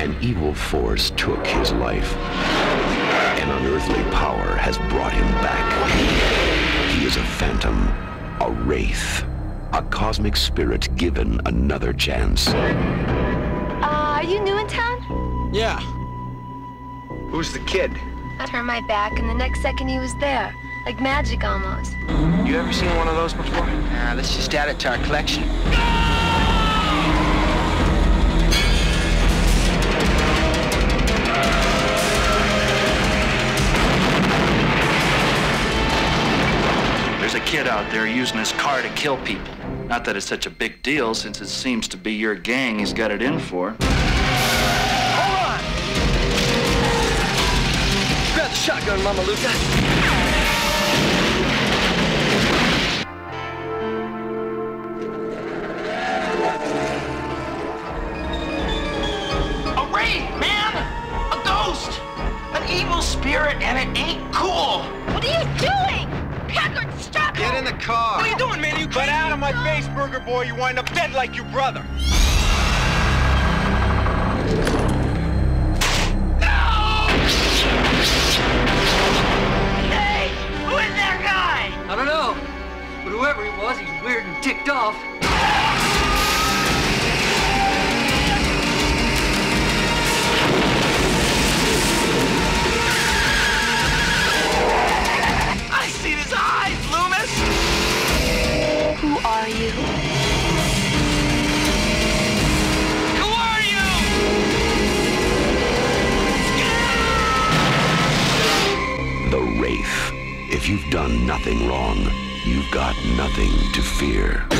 An evil force took his life. An unearthly power has brought him back. He is a phantom, a wraith, a cosmic spirit given another chance. Uh, are you new in town? Yeah. Who's the kid? I turned my back, and the next second he was there. Like magic almost. You ever seen one of those before? Nah, let's just add it to our collection. There's a kid out there using his car to kill people. Not that it's such a big deal, since it seems to be your gang he's got it in for. Hold on! Grab the shotgun, Mama Luca. A wraith, man! A ghost! An evil spirit, and it ain't cool! What are you doing? Car. What are you doing, man? You Get out of my face, Burger Boy. You wind up dead like your brother. Hey! Who is that guy? I don't know. But whoever he was, he's weird and ticked off. If you've done nothing wrong, you've got nothing to fear.